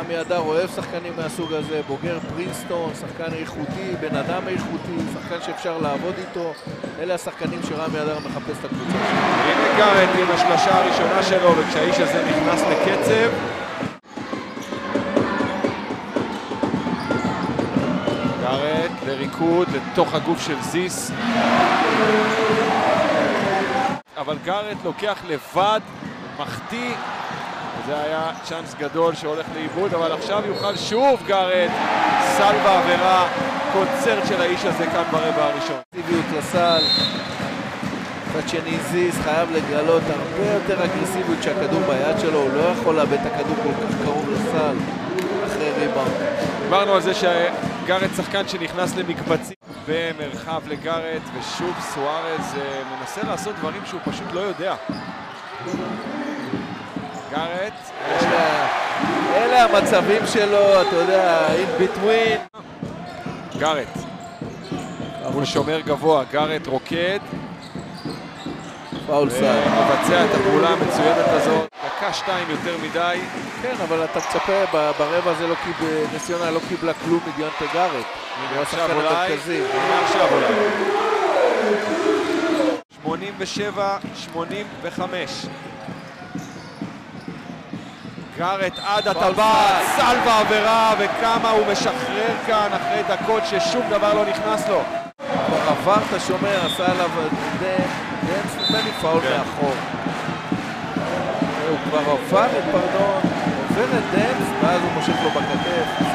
רמי אדר אוהב שחקנים מהסוג הזה, בוגר פרינסטון, שחקן איכותי, בן אדם איכותי, שחקן שאפשר לעבוד איתו. אלה השחקנים שרמי אדר מחפש את הקבוצה שלו. הנה גארט עם השלשה הראשונה שלו, וכשהאיש הזה נכנס לקצב, גארט לריקוד לתוך הגוף של זיס. אבל גארט לוקח לבד, מחטיא, וזה היה צ'אנס גדול שהולך לאיבוד, אבל עכשיו יוכל שוב גארט, סל בעבירה, קונצרט של האיש הזה כאן ברבע הראשון. אגרסיביות לסל. מצד שני זיס חייב לגלות הרבה יותר אגרסיביות כשהכדור ביד שלו, הוא לא יכול לאבד את הכדור כל כך קרוב לסל אחרי ריבאונד. דיברנו על זה שגארט שחקן שנכנס למקבצים במרחב לגארט, ושוב סוארז אה, מנסה לעשות דברים שהוא פשוט לא יודע. גארט, אלה, אלה המצבים שלו, אתה יודע, in between. גארט, מול שומר גבוה, גארט רוקד, פאול סל. ומבצע את הפעולה המצוינת הזאת. דקה שתיים יותר מדי, כן, אבל אתה מצפה, ברבע הזה לא קיבל, נס ציונה לא קיבלה כלום מדיונטה גארט. עכשיו אולי, עכשיו אולי. 87, 85. גארט עד הטבעת, סל בעבירה, וכמה הוא משחרר כאן אחרי דקות ששום דבר לא נכנס לו. עבר את השומר, עשה עליו לי פאול כן. מאחור. הוא כבר עבר את פרדון, עובר את דנס, ואז הוא מושך לו בכתף.